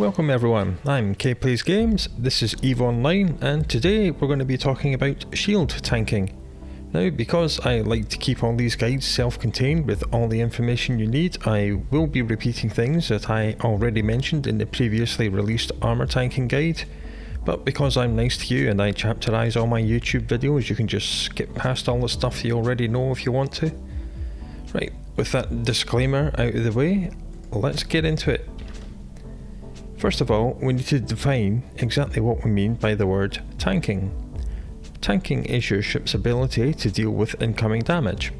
Welcome everyone, I'm Cade Plays Games, this is EVE Online, and today we're going to be talking about shield tanking. Now, because I like to keep all these guides self-contained with all the information you need, I will be repeating things that I already mentioned in the previously released armor tanking guide, but because I'm nice to you and I chapterize all my YouTube videos, you can just skip past all the stuff you already know if you want to. Right, with that disclaimer out of the way, let's get into it. First of all, we need to define exactly what we mean by the word tanking. Tanking is your ship's ability to deal with incoming damage.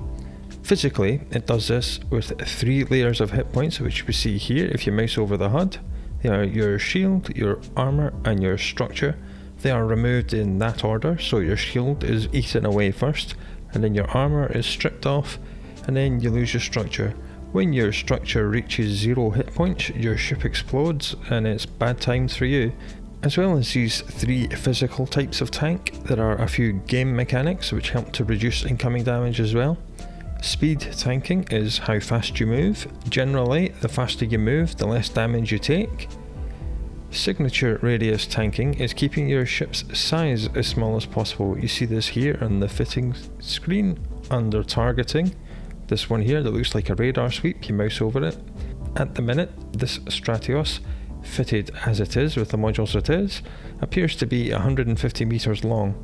Physically, it does this with three layers of hit points, which we see here if you mouse over the HUD. They are your shield, your armour, and your structure. They are removed in that order, so your shield is eaten away first, and then your armour is stripped off, and then you lose your structure. When your structure reaches zero hit points, your ship explodes and it's bad times for you. As well as these three physical types of tank, there are a few game mechanics which help to reduce incoming damage as well. Speed tanking is how fast you move. Generally, the faster you move, the less damage you take. Signature radius tanking is keeping your ship's size as small as possible. You see this here on the fitting screen under targeting this one here that looks like a radar sweep, you mouse over it. At the minute, this Stratios, fitted as it is with the modules it is, appears to be 150 meters long.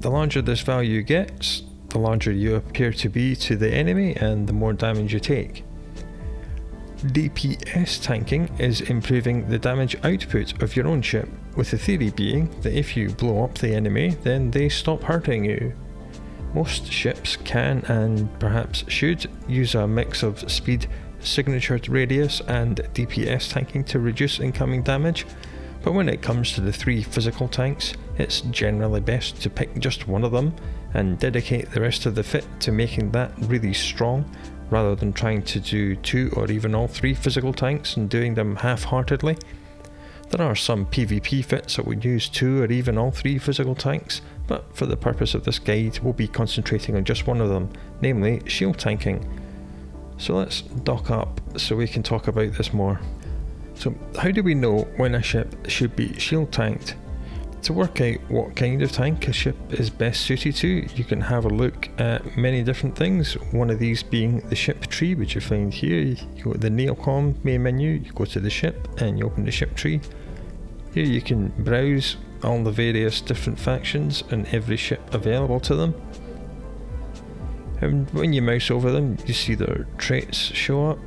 The larger this value gets, the larger you appear to be to the enemy and the more damage you take. DPS tanking is improving the damage output of your own ship, with the theory being that if you blow up the enemy, then they stop hurting you. Most ships can and perhaps should use a mix of speed, signature radius and DPS tanking to reduce incoming damage, but when it comes to the three physical tanks, it's generally best to pick just one of them and dedicate the rest of the fit to making that really strong rather than trying to do two or even all three physical tanks and doing them half-heartedly. There are some PvP fits that would use two or even all three physical tanks, but for the purpose of this guide we'll be concentrating on just one of them, namely shield tanking. So let's dock up so we can talk about this more. So how do we know when a ship should be shield tanked? To work out what kind of tank a ship is best suited to, you can have a look at many different things. One of these being the ship tree, which you find here. You go to the Neocom main menu, you go to the ship and you open the ship tree. Here you can browse all the various different factions and every ship available to them. And when you mouse over them, you see their traits show up.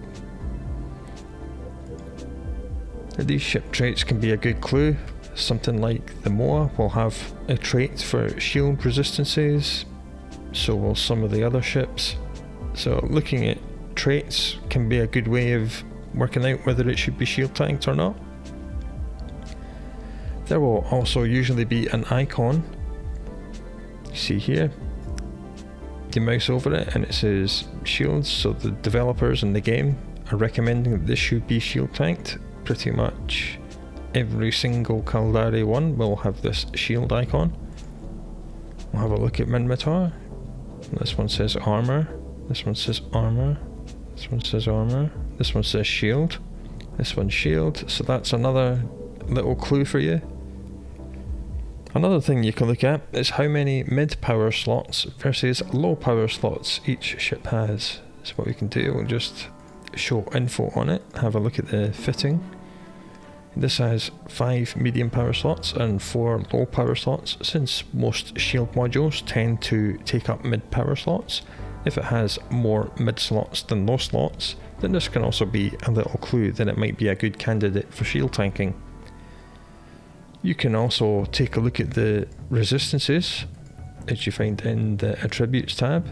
These ship traits can be a good clue. Something like the Moa will have a trait for shield resistances, so will some of the other ships. So looking at traits can be a good way of working out whether it should be shield tanked or not. There will also usually be an icon. See here. You mouse over it and it says shields, so the developers in the game are recommending that this should be shield tanked. Pretty much every single Caldari one will have this shield icon. We'll have a look at Minmatar. This one says armor. This one says armor. This one says armor. This one says shield. This one's shield. So that's another little clue for you. Another thing you can look at is how many mid power slots versus low power slots each ship has. So what we can do, we'll just show info on it, have a look at the fitting. This has 5 medium power slots and 4 low power slots since most shield modules tend to take up mid power slots. If it has more mid slots than low slots, then this can also be a little clue that it might be a good candidate for shield tanking. You can also take a look at the resistances that you find in the attributes tab.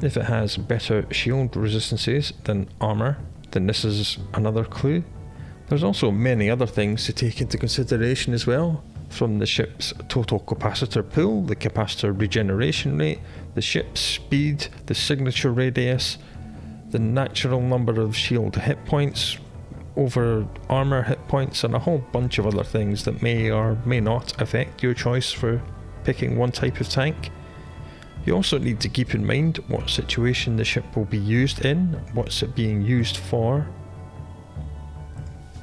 If it has better shield resistances than armor, then this is another clue. There's also many other things to take into consideration as well, from the ship's total capacitor pool, the capacitor regeneration rate, the ship's speed, the signature radius, the natural number of shield hit points, over armor hit points and a whole bunch of other things that may or may not affect your choice for picking one type of tank. You also need to keep in mind what situation the ship will be used in, what's it being used for.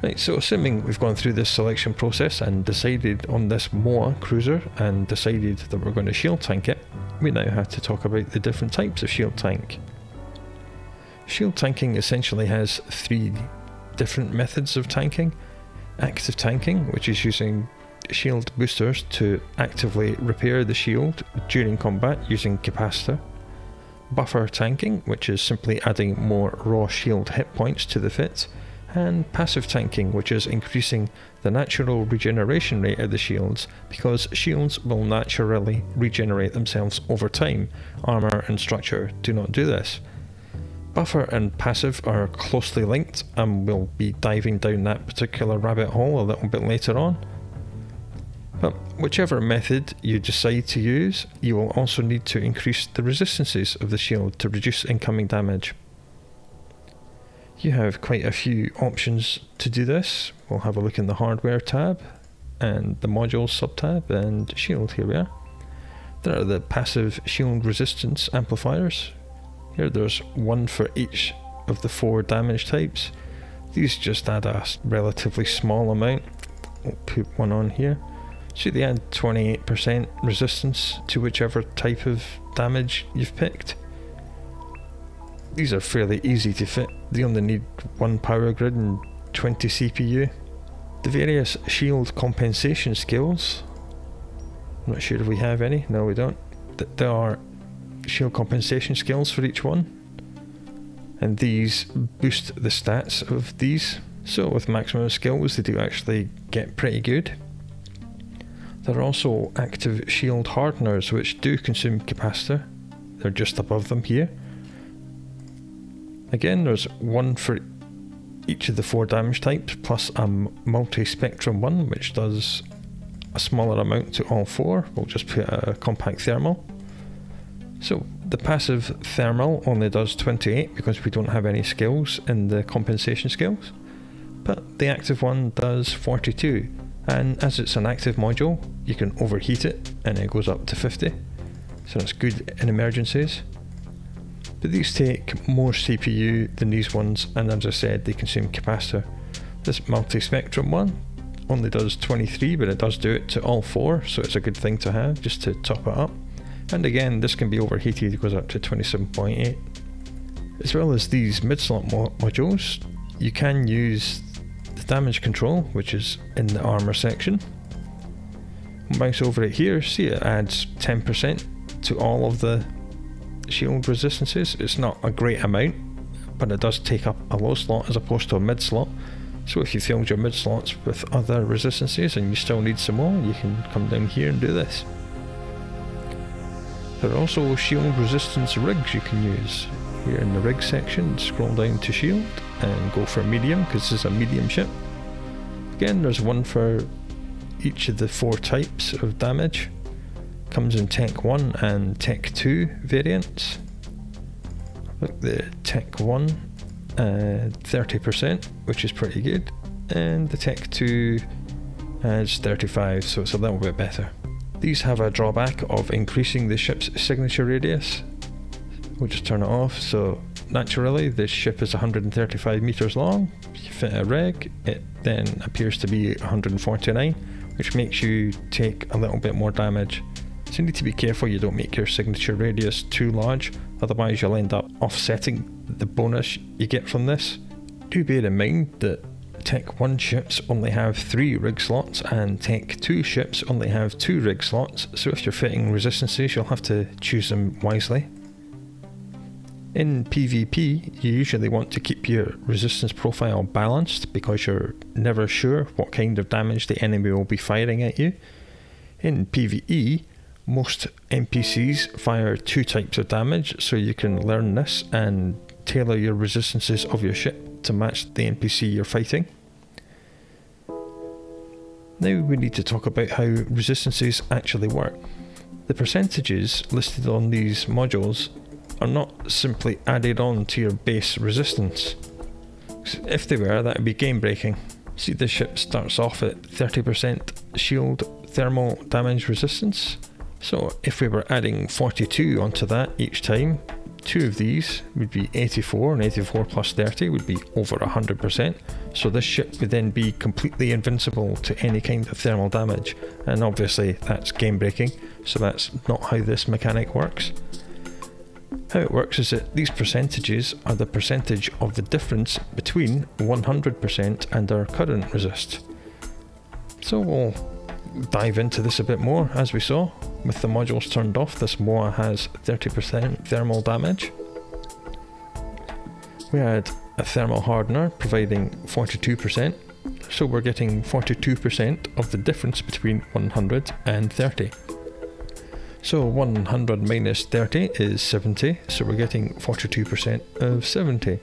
Right, so assuming we've gone through this selection process and decided on this MOA cruiser and decided that we're going to shield tank it, we now have to talk about the different types of shield tank. Shield tanking essentially has three different methods of tanking. Active tanking, which is using shield boosters to actively repair the shield during combat using capacitor. Buffer tanking, which is simply adding more raw shield hit points to the fit and passive tanking, which is increasing the natural regeneration rate of the shields because shields will naturally regenerate themselves over time. Armour and structure do not do this. Buffer and passive are closely linked, and we'll be diving down that particular rabbit hole a little bit later on. But whichever method you decide to use, you will also need to increase the resistances of the shield to reduce incoming damage. You have quite a few options to do this. We'll have a look in the hardware tab and the modules subtab and shield here we are. There are the passive shield resistance amplifiers. Here there's one for each of the four damage types. These just add a relatively small amount. We'll put one on here. See they add 28% resistance to whichever type of damage you've picked. These are fairly easy to fit. They only need one power grid and 20 CPU. The various shield compensation skills. I'm not sure if we have any. No, we don't. There are shield compensation skills for each one. And these boost the stats of these. So with maximum skills, they do actually get pretty good. There are also active shield hardeners which do consume capacitor. They're just above them here. Again, there's one for each of the four damage types, plus a multi-spectrum one, which does a smaller amount to all four. We'll just put a compact thermal. So the passive thermal only does 28 because we don't have any skills in the compensation skills, but the active one does 42. And as it's an active module, you can overheat it and it goes up to 50. So that's good in emergencies. But these take more CPU than these ones, and as I said, they consume capacitor. This multi-spectrum one only does 23, but it does do it to all four, so it's a good thing to have just to top it up. And again, this can be overheated, it goes up to 27.8. As well as these mid-slot mo modules, you can use the damage control, which is in the armor section. Mouse over it here, see it adds 10% to all of the shield resistances. It's not a great amount, but it does take up a low slot as opposed to a mid slot. So if you filled your mid slots with other resistances and you still need some more, you can come down here and do this. There are also shield resistance rigs you can use. Here in the rig section, scroll down to shield and go for medium because this is a medium ship. Again, there's one for each of the four types of damage. Comes in Tech 1 and Tech 2 variants. Look, the Tech 1, uh, 30%, which is pretty good, and the Tech 2 has 35, so it's a little bit better. These have a drawback of increasing the ship's signature radius. We'll just turn it off. So naturally, this ship is 135 meters long. If you fit a rig, it then appears to be 149, which makes you take a little bit more damage. So you need to be careful you don't make your signature radius too large, otherwise you'll end up offsetting the bonus you get from this. Do bear in mind that Tech 1 ships only have 3 rig slots and Tech 2 ships only have 2 rig slots, so if you're fitting resistances you'll have to choose them wisely. In PvP, you usually want to keep your resistance profile balanced because you're never sure what kind of damage the enemy will be firing at you. In PvE, most NPCs fire two types of damage, so you can learn this and tailor your resistances of your ship to match the NPC you're fighting. Now we need to talk about how resistances actually work. The percentages listed on these modules are not simply added on to your base resistance. If they were, that would be game breaking. See, the ship starts off at 30% shield thermal damage resistance, so if we were adding 42 onto that each time, two of these would be 84, and 84 plus 30 would be over 100%. So this ship would then be completely invincible to any kind of thermal damage, and obviously that's game breaking, so that's not how this mechanic works. How it works is that these percentages are the percentage of the difference between 100% and our current resist. So we'll dive into this a bit more as we saw. With the modules turned off, this MOA has 30% thermal damage. We had a thermal hardener providing 42%, so we're getting 42% of the difference between 100 and 30. So 100 minus 30 is 70, so we're getting 42% of 70.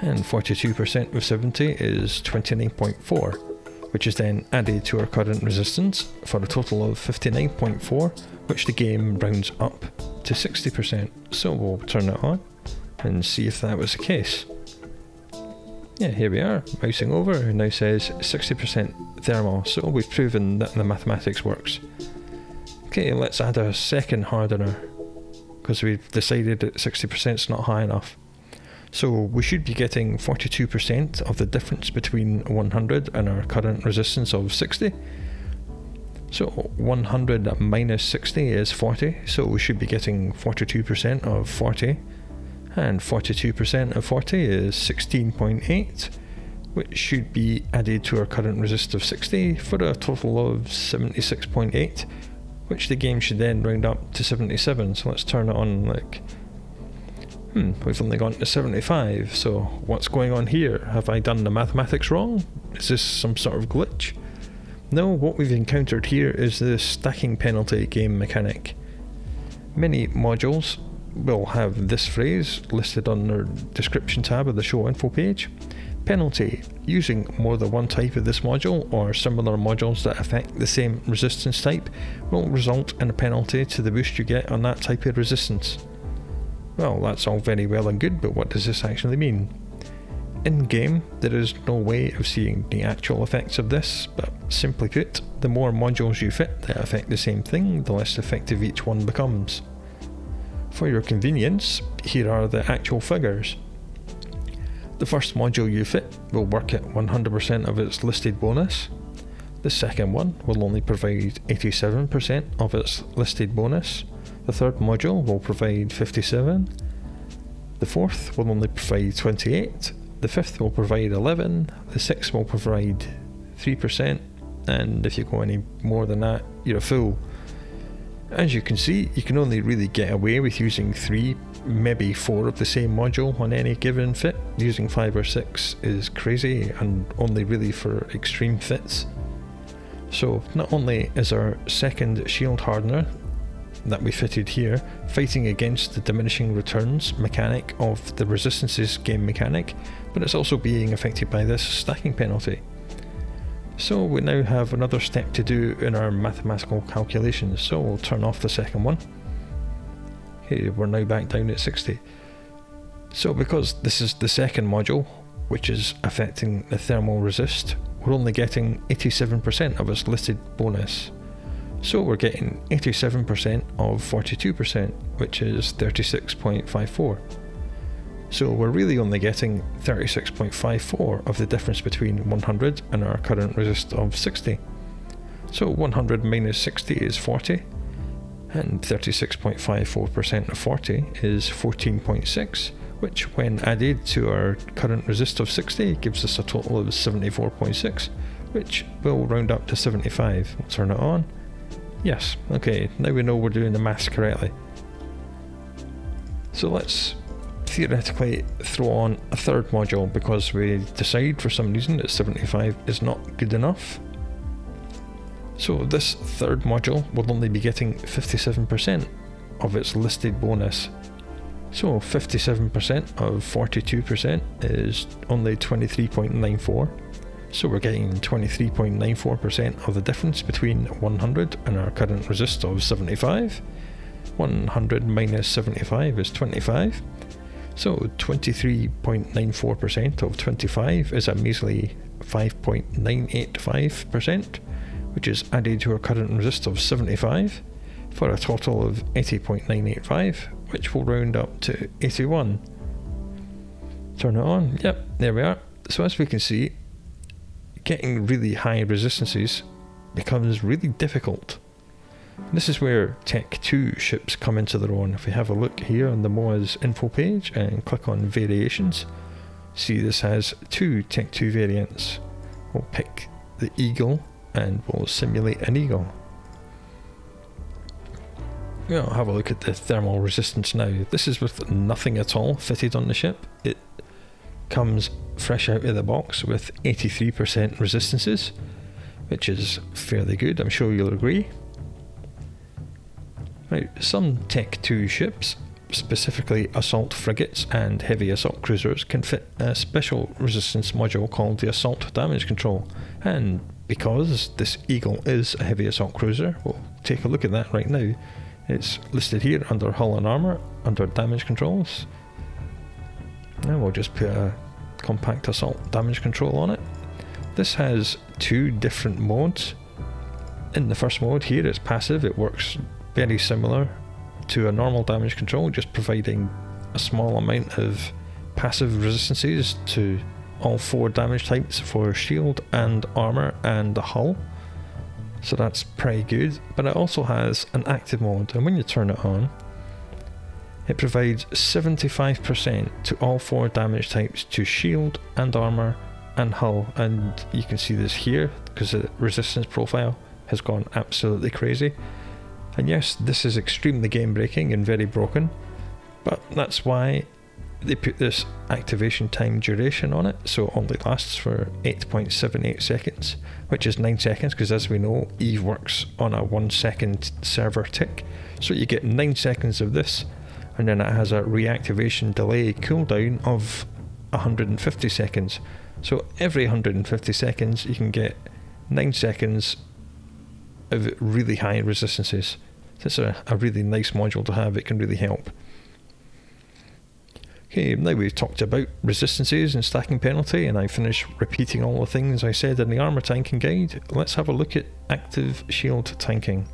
And 42% of 70 is 29.4 which is then added to our current resistance for a total of 59.4, which the game rounds up to 60%. So we'll turn it on and see if that was the case. Yeah, here we are, mousing over, it now says 60% thermal, so we've proven that the mathematics works. Okay, let's add a second hardener, because we've decided that 60% is not high enough. So we should be getting 42% of the difference between 100 and our current resistance of 60. So 100 minus 60 is 40, so we should be getting 42% of 40. And 42% of 40 is 16.8, which should be added to our current resist of 60 for a total of 76.8, which the game should then round up to 77. So let's turn it on like Hmm, we've only gone to 75, so what's going on here? Have I done the mathematics wrong? Is this some sort of glitch? No, what we've encountered here is the stacking penalty game mechanic. Many modules will have this phrase listed on their description tab of the show info page. Penalty. Using more than one type of this module or similar modules that affect the same resistance type will result in a penalty to the boost you get on that type of resistance. Well, that's all very well and good, but what does this actually mean? In game, there is no way of seeing the actual effects of this, but simply put, the more modules you fit that affect the same thing, the less effective each one becomes. For your convenience, here are the actual figures. The first module you fit will work at 100% of its listed bonus. The second one will only provide 87% of its listed bonus. The third module will provide 57. The fourth will only provide 28. The fifth will provide 11. The sixth will provide 3%. And if you go any more than that, you're a fool. As you can see, you can only really get away with using three, maybe four of the same module on any given fit. Using five or six is crazy and only really for extreme fits. So not only is our second shield hardener that we fitted here, fighting against the diminishing returns mechanic of the resistances game mechanic, but it's also being affected by this stacking penalty. So we now have another step to do in our mathematical calculations, so we'll turn off the second one. Okay, we're now back down at 60. So because this is the second module, which is affecting the thermal resist, we're only getting 87% of its listed bonus. So we're getting 87% of 42%, which is 36.54. So we're really only getting 36.54 of the difference between 100 and our current resist of 60. So 100 minus 60 is 40, and 36.54% of 40 is 14.6, which when added to our current resist of 60 gives us a total of 74.6, which will round up to 75. We'll turn it on Yes, okay, now we know we're doing the maths correctly. So let's theoretically throw on a third module because we decide for some reason that 75 is not good enough. So this third module will only be getting 57% of its listed bonus. So 57% of 42% is only 23.94 so we're getting 23.94% of the difference between 100 and our current resist of 75. 100 minus 75 is 25. So 23.94% of 25 is a measly 5.985%, which is added to our current resist of 75 for a total of 80.985, which will round up to 81. Turn it on, yep, there we are. So as we can see, getting really high resistances becomes really difficult. This is where Tech 2 ships come into their own. If we have a look here on the MOA's info page and click on variations, see this has two Tech 2 variants. We'll pick the Eagle and we'll simulate an Eagle. I'll have a look at the thermal resistance now. This is with nothing at all fitted on the ship. It comes fresh out of the box with 83% resistances, which is fairly good, I'm sure you'll agree. Right, some Tech 2 ships, specifically assault frigates and heavy assault cruisers, can fit a special resistance module called the Assault Damage Control. And because this Eagle is a heavy assault cruiser, we'll take a look at that right now. It's listed here under Hull and Armour, under Damage Controls. We'll just put a compact assault damage control on it. This has two different modes. In the first mode here it's passive, it works very similar to a normal damage control, just providing a small amount of passive resistances to all four damage types for shield and armor and the hull. So that's pretty good, but it also has an active mode, and when you turn it on, it provides 75% to all four damage types to shield and armor and hull, and you can see this here because the resistance profile has gone absolutely crazy. And yes, this is extremely game breaking and very broken, but that's why they put this activation time duration on it, so it only lasts for 8.78 seconds, which is 9 seconds, because as we know, Eve works on a 1 second server tick. So you get 9 seconds of this, and then it has a reactivation delay cooldown of 150 seconds. So every 150 seconds, you can get 9 seconds of really high resistances. It's a, a really nice module to have, it can really help. Okay, now we've talked about resistances and stacking penalty, and I finished repeating all the things I said in the armour tanking guide. Let's have a look at active shield tanking.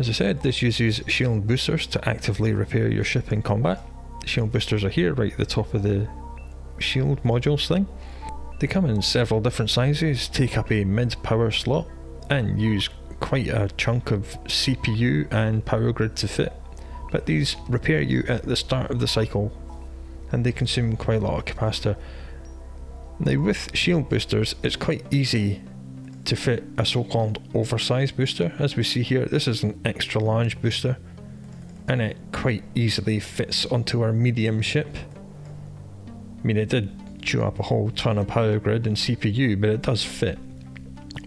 As I said, this uses shield boosters to actively repair your ship in combat. Shield boosters are here, right at the top of the shield modules thing. They come in several different sizes, take up a mid power slot, and use quite a chunk of CPU and power grid to fit, but these repair you at the start of the cycle and they consume quite a lot of capacitor. Now with shield boosters it's quite easy to fit a so-called oversized booster as we see here this is an extra large booster and it quite easily fits onto our medium ship. I mean it did chew up a whole ton of power grid and CPU but it does fit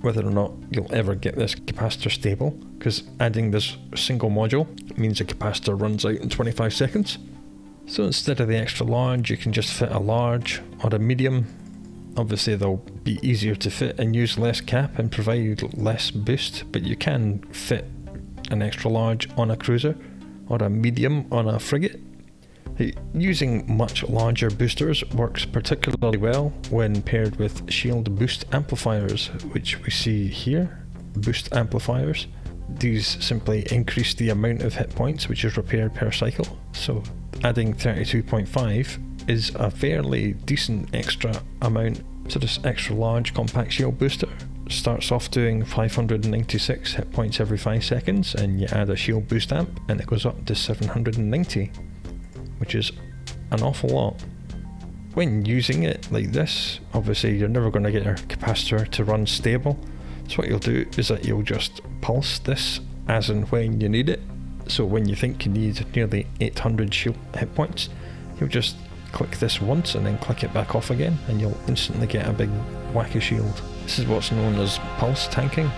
whether or not you'll ever get this capacitor stable, because adding this single module means the capacitor runs out in 25 seconds. So instead of the extra large, you can just fit a large or a medium. Obviously they'll be easier to fit and use less cap and provide less boost, but you can fit an extra large on a cruiser or a medium on a frigate. Using much larger boosters works particularly well when paired with shield boost amplifiers, which we see here, boost amplifiers. These simply increase the amount of hit points which is repaired per cycle, so adding 32.5 is a fairly decent extra amount. So this extra large compact shield booster starts off doing 596 hit points every 5 seconds and you add a shield boost amp and it goes up to 790 which is an awful lot. When using it like this, obviously you're never going to get your capacitor to run stable. So what you'll do is that you'll just pulse this as and when you need it. So when you think you need nearly 800 shield hit points, you'll just click this once and then click it back off again and you'll instantly get a big whack of shield. This is what's known as pulse tanking.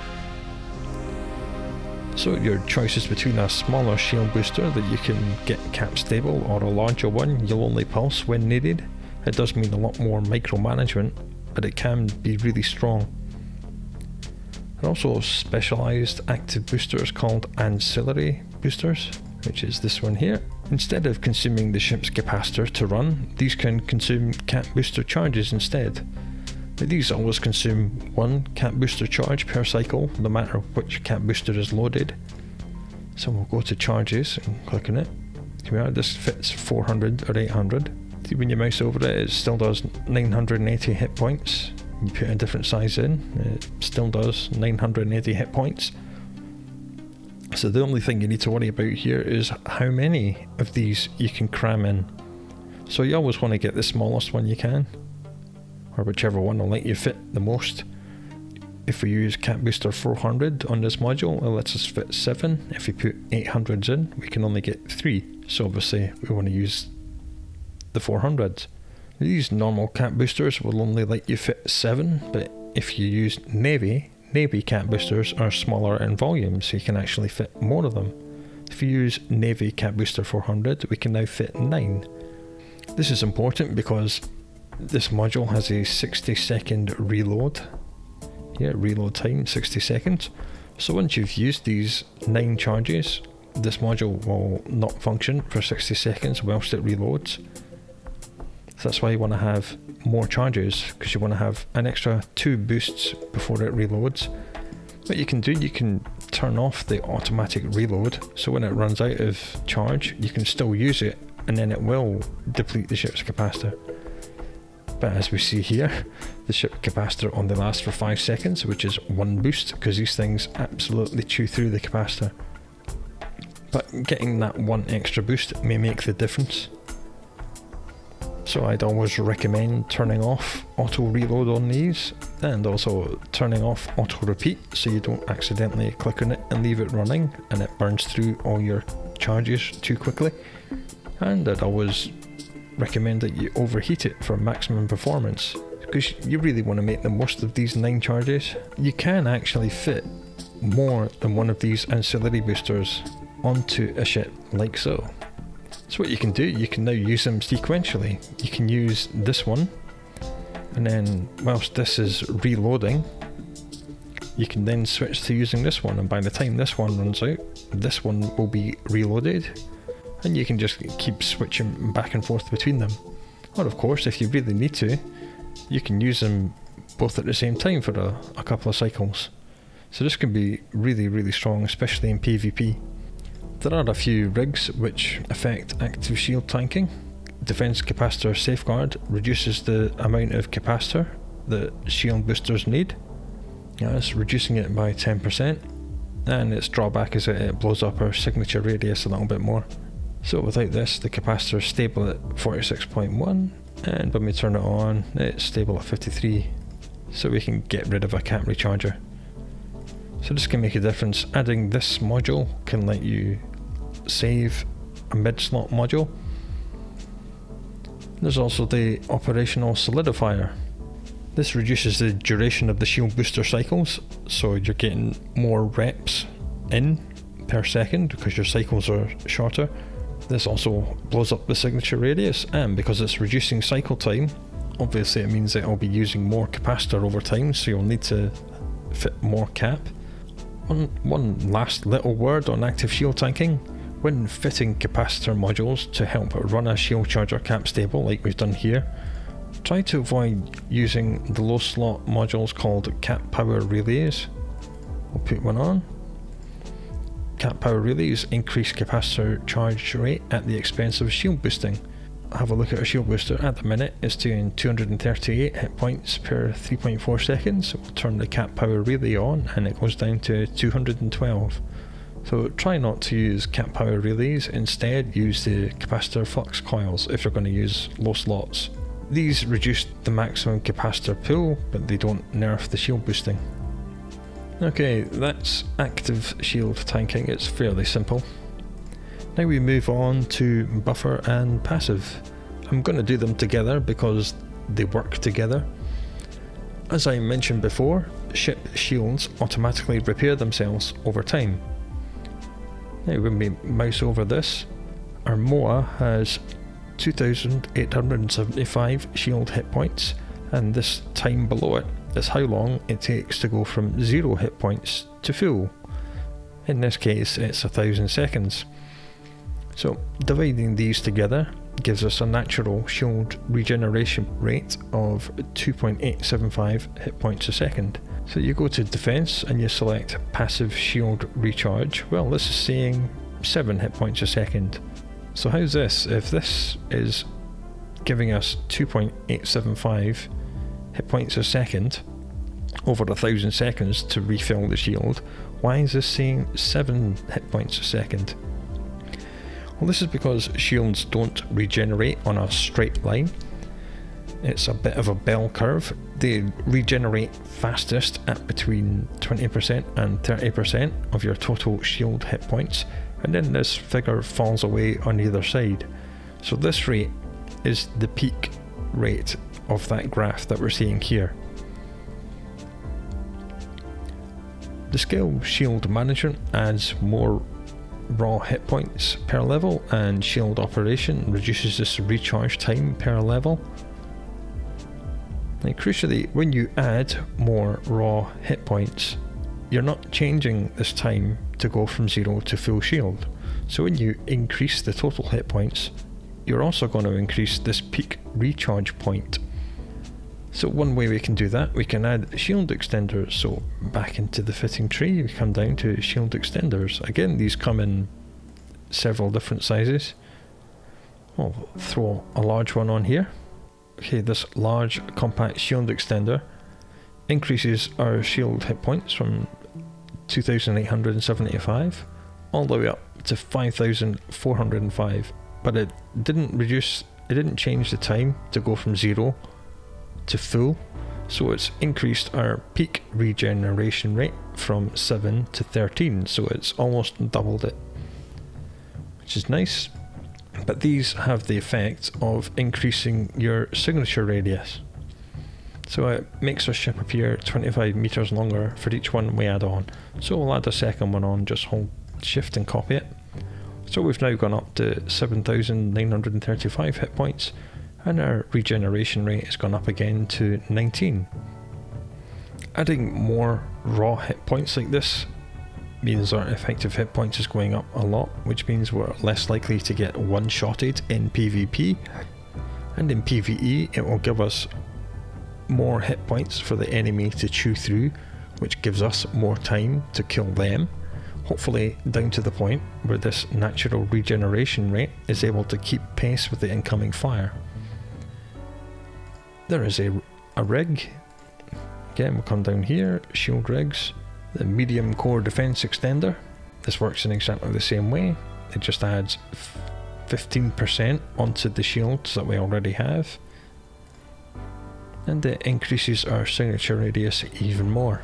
So your choice is between a smaller shield booster that you can get cap stable or a larger one you'll only pulse when needed. It does mean a lot more micromanagement, but it can be really strong. There are also specialised active boosters called ancillary boosters, which is this one here. Instead of consuming the ship's capacitor to run, these can consume cap booster charges instead. But these always consume one cap booster charge per cycle, no matter which cap booster is loaded. So we'll go to charges and click on it. Here we are, this fits 400 or 800. When you mouse over it, it still does 980 hit points. You put a different size in, it still does 980 hit points. So the only thing you need to worry about here is how many of these you can cram in. So you always want to get the smallest one you can, or whichever one will let you fit the most. If we use Cap Booster 400 on this module, it lets us fit 7. If we put 800s in, we can only get 3. So obviously we want to use the 400s. These normal cap boosters will only let you fit 7, but if you use Navy, Navy cap boosters are smaller in volume, so you can actually fit more of them. If you use Navy Cap Booster 400, we can now fit 9. This is important because this module has a 60 second reload. Yeah, reload time 60 seconds. So once you've used these 9 charges, this module will not function for 60 seconds whilst it reloads. So that's why you want to have more charges because you want to have an extra 2 boosts before it reloads. What you can do, you can turn off the automatic reload so when it runs out of charge you can still use it and then it will deplete the ship's capacitor. But as we see here, the ship capacitor only lasts for 5 seconds, which is one boost, because these things absolutely chew through the capacitor. But getting that one extra boost may make the difference. So I'd always recommend turning off auto reload on these and also turning off auto repeat so you don't accidentally click on it and leave it running and it burns through all your charges too quickly. And I'd always recommend that you overheat it for maximum performance because you really want to make the most of these 9 charges. You can actually fit more than one of these ancillary boosters onto a ship like so. So what you can do, you can now use them sequentially. You can use this one and then whilst this is reloading you can then switch to using this one and by the time this one runs out this one will be reloaded and you can just keep switching back and forth between them. Or of course, if you really need to, you can use them both at the same time for a, a couple of cycles. So this can be really, really strong, especially in PvP. There are a few rigs which affect active shield tanking. Defense capacitor safeguard reduces the amount of capacitor that shield boosters need. It's reducing it by 10%, and its drawback is that it blows up our signature radius a little bit more. So without this, the capacitor is stable at 46.1, and when we turn it on, it's stable at 53. So we can get rid of a cap recharger. So this can make a difference. Adding this module can let you save a mid-slot module. There's also the operational solidifier. This reduces the duration of the shield booster cycles, so you're getting more reps in per second because your cycles are shorter. This also blows up the signature radius and because it's reducing cycle time, obviously it means that I'll be using more capacitor over time so you'll need to fit more cap. One, one last little word on active shield tanking. When fitting capacitor modules to help run a shield charger cap stable like we've done here, try to avoid using the low slot modules called cap power relays. We'll put one on Cap power relays increase capacitor charge rate at the expense of shield boosting. Have a look at our shield booster at the minute, it's doing 238 hit points per 3.4 seconds. We'll turn the cap power relay on and it goes down to 212. So try not to use cap power relays, instead use the capacitor flux coils if you're going to use low slots. These reduce the maximum capacitor pull, but they don't nerf the shield boosting. Okay, that's active shield tanking, it's fairly simple. Now we move on to buffer and passive. I'm going to do them together because they work together. As I mentioned before, ship shields automatically repair themselves over time. Now when we mouse over this, our Moa has 2875 shield hit points and this time below it is how long it takes to go from zero hit points to full. In this case, it's a thousand seconds. So, dividing these together gives us a natural shield regeneration rate of 2.875 hit points a second. So, you go to defense and you select passive shield recharge. Well, this is saying 7 hit points a second. So how's this? If this is giving us 2.875 hit points a second over a thousand seconds to refill the shield, why is this saying 7 hit points a second? Well, this is because shields don't regenerate on a straight line. It's a bit of a bell curve. They regenerate fastest at between 20% and 30% of your total shield hit points, and then this figure falls away on either side. So this rate is the peak rate of that graph that we're seeing here. The skill Shield Management adds more raw hit points per level and Shield Operation reduces this recharge time per level. Now crucially, when you add more raw hit points, you're not changing this time to go from zero to full shield. So when you increase the total hit points, you're also going to increase this peak recharge point. So one way we can do that, we can add shield extenders. So back into the fitting tree, we come down to shield extenders. Again, these come in several different sizes. I'll throw a large one on here. Okay, this large compact shield extender increases our shield hit points from 2875 all the way up to 5405 but it didn't reduce it didn't change the time to go from zero to full. So it's increased our peak regeneration rate from 7 to 13 so it's almost doubled it which is nice. But these have the effect of increasing your signature radius. So it makes our ship appear 25 meters longer for each one we add on. So we'll add a second one on just hold shift and copy it. So we've now gone up to 7,935 hit points and our regeneration rate has gone up again to 19. Adding more raw hit points like this means our effective hit points is going up a lot, which means we're less likely to get one-shotted in PvP. And in PvE, it will give us more hit points for the enemy to chew through, which gives us more time to kill them hopefully down to the point where this natural regeneration rate is able to keep pace with the incoming fire. There is a, a rig, again we'll come down here, shield rigs, the medium core defense extender. This works in exactly the same way, it just adds 15% onto the shields that we already have and it increases our signature radius even more.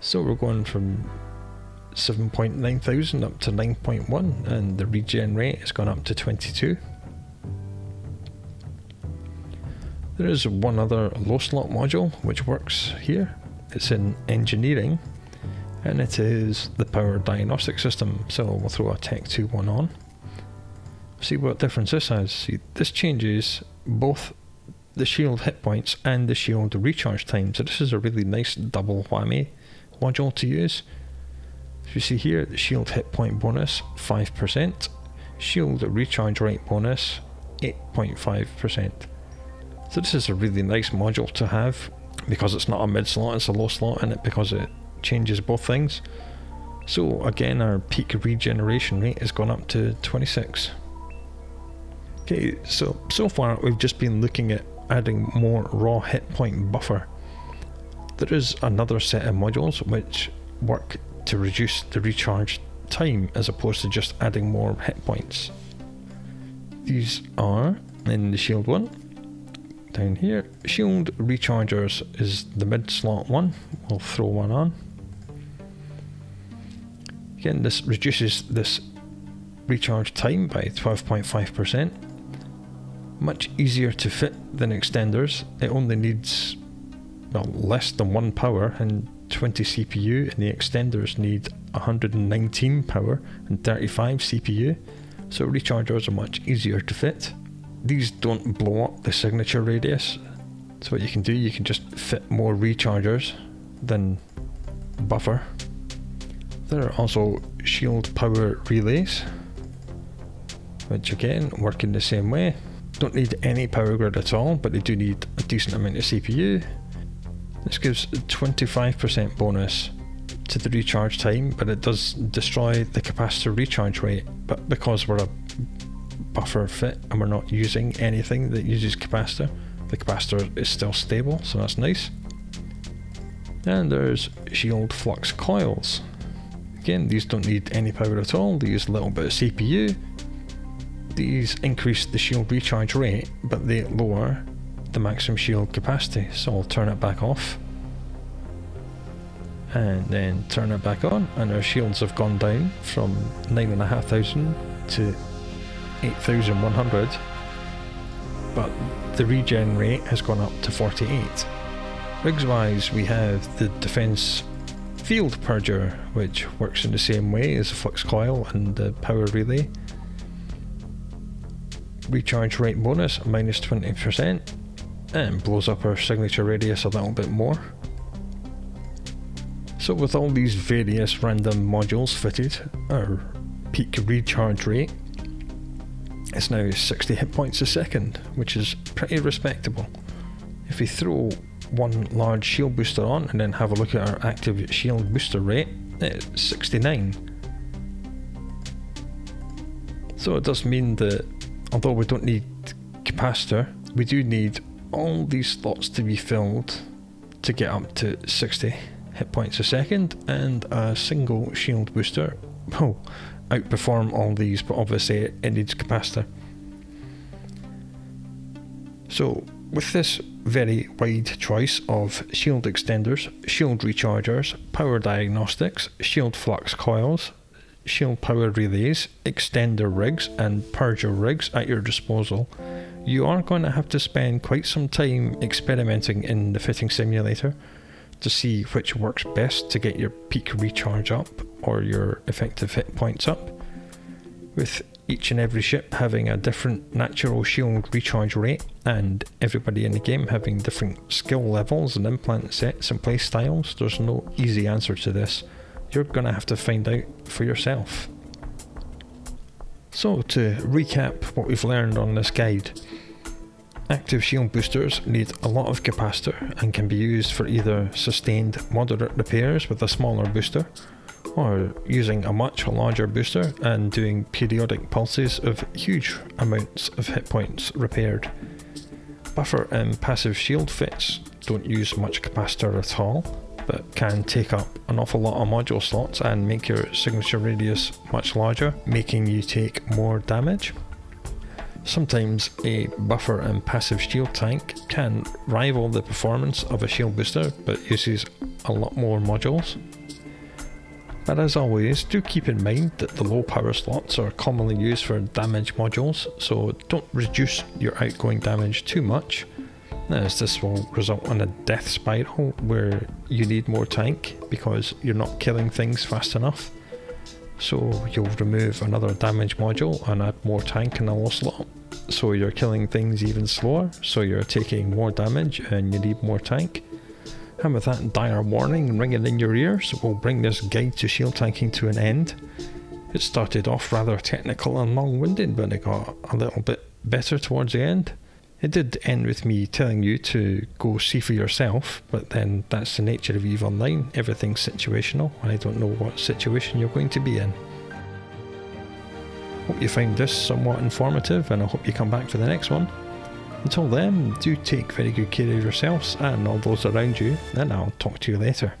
So we're going from 7.9 thousand up to 9.1 and the regen rate has gone up to 22. There is one other low slot module which works here. It's in engineering and it is the power diagnostic system. So we'll throw a Tech 2 one on. See what difference this has. See, this changes both the shield hit points and the shield recharge time. So this is a really nice double whammy module to use. As you see here, the shield hit point bonus 5%, shield recharge rate bonus 8.5%. So this is a really nice module to have because it's not a mid slot, it's a low slot in it because it changes both things. So again our peak regeneration rate has gone up to 26. Okay, so so far we've just been looking at adding more raw hit point buffer. There is another set of modules which work to reduce the recharge time as opposed to just adding more hit points. These are in the shield one. Down here, shield rechargers is the mid slot one. We'll throw one on. Again, this reduces this recharge time by 12.5%. Much easier to fit than extenders. It only needs well, less than one power and 20 CPU and the extenders need 119 power and 35 CPU, so rechargers are much easier to fit. These don't blow up the signature radius, so what you can do, you can just fit more rechargers than buffer. There are also shield power relays, which again work in the same way. Don't need any power grid at all, but they do need a decent amount of CPU this gives 25% bonus to the recharge time, but it does destroy the capacitor recharge rate. But because we're a buffer fit and we're not using anything that uses capacitor, the capacitor is still stable, so that's nice. And there's shield flux coils. Again, these don't need any power at all, they use a little bit of CPU. These increase the shield recharge rate, but they lower the maximum shield capacity, so I'll turn it back off. And then turn it back on, and our shields have gone down from 9,500 to 8,100, but the regen rate has gone up to 48. Rigs wise, we have the defense field purger, which works in the same way as the flux coil and the power relay. Recharge rate bonus minus 20% and blows up our signature radius a little bit more. So with all these various random modules fitted, our peak recharge rate is now 60 hit points a second, which is pretty respectable. If we throw one large shield booster on and then have a look at our active shield booster rate, it's 69. So it does mean that although we don't need capacitor, we do need all these slots to be filled to get up to 60 hit points a second and a single shield booster will outperform all these but obviously it needs capacitor. So with this very wide choice of shield extenders, shield rechargers, power diagnostics, shield flux coils, shield power relays, extender rigs, and purger rigs at your disposal, you are going to have to spend quite some time experimenting in the fitting simulator to see which works best to get your peak recharge up or your effective hit points up. With each and every ship having a different natural shield recharge rate, and everybody in the game having different skill levels and implant sets and play styles, there's no easy answer to this. You're going to have to find out for yourself. So, to recap what we've learned on this guide, active shield boosters need a lot of capacitor and can be used for either sustained moderate repairs with a smaller booster or using a much larger booster and doing periodic pulses of huge amounts of hit points repaired. Buffer and passive shield fits don't use much capacitor at all, but can take up an awful lot of module slots and make your signature radius much larger, making you take more damage. Sometimes a buffer and passive shield tank can rival the performance of a shield booster but uses a lot more modules. But as always, do keep in mind that the low power slots are commonly used for damage modules, so don't reduce your outgoing damage too much, as this will result in a death spiral where you need more tank because you're not killing things fast enough. So you'll remove another damage module and add more tank in the low slot. So you're killing things even slower, so you're taking more damage and you need more tank. And with that dire warning ringing in your ears, we'll bring this guide to shield tanking to an end. It started off rather technical and long winded, but it got a little bit better towards the end. It did end with me telling you to go see for yourself, but then that's the nature of EVE Online. Everything's situational, and I don't know what situation you're going to be in. Hope you find this somewhat informative, and I hope you come back for the next one. Until then, do take very good care of yourselves and all those around you, and I'll talk to you later.